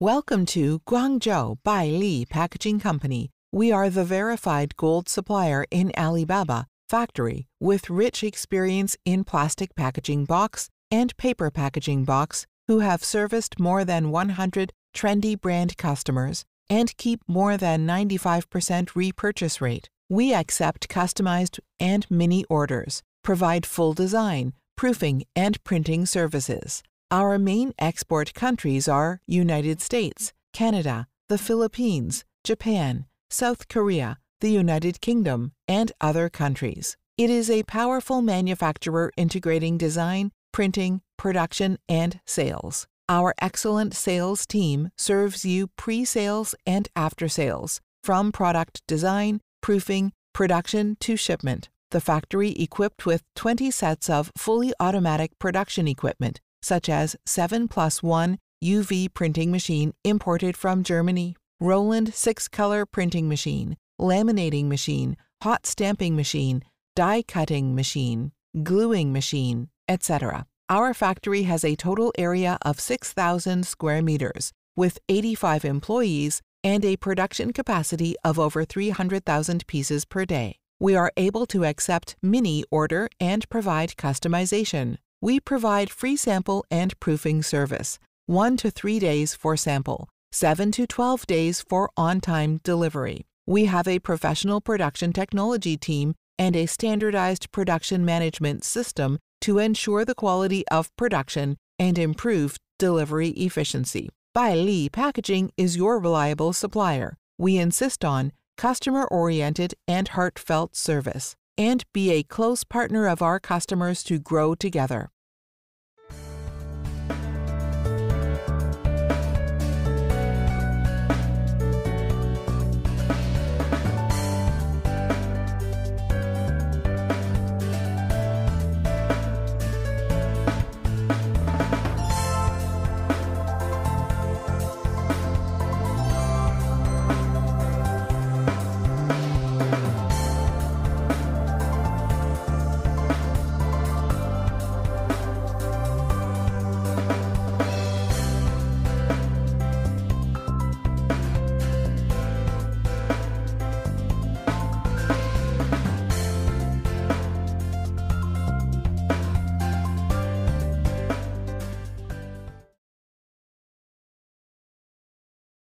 Welcome to Guangzhou Bai Li Packaging Company. We are the verified gold supplier in Alibaba factory with rich experience in plastic packaging box and paper packaging box who have serviced more than 100 trendy brand customers and keep more than 95% repurchase rate. We accept customized and mini orders, provide full design, proofing, and printing services. Our main export countries are United States, Canada, the Philippines, Japan, South Korea, the United Kingdom, and other countries. It is a powerful manufacturer integrating design, printing, production, and sales. Our excellent sales team serves you pre sales and after sales, from product design, proofing, production to shipment. The factory equipped with 20 sets of fully automatic production equipment such as 7 plus 1 UV printing machine imported from Germany, Roland 6 color printing machine, laminating machine, hot stamping machine, die cutting machine, gluing machine, etc. Our factory has a total area of 6,000 square meters with 85 employees and a production capacity of over 300,000 pieces per day. We are able to accept mini order and provide customization we provide free sample and proofing service, 1 to 3 days for sample, 7 to 12 days for on time delivery. We have a professional production technology team and a standardized production management system to ensure the quality of production and improve delivery efficiency. Bai Li Packaging is your reliable supplier. We insist on customer oriented and heartfelt service and be a close partner of our customers to grow together.